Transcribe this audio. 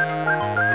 Música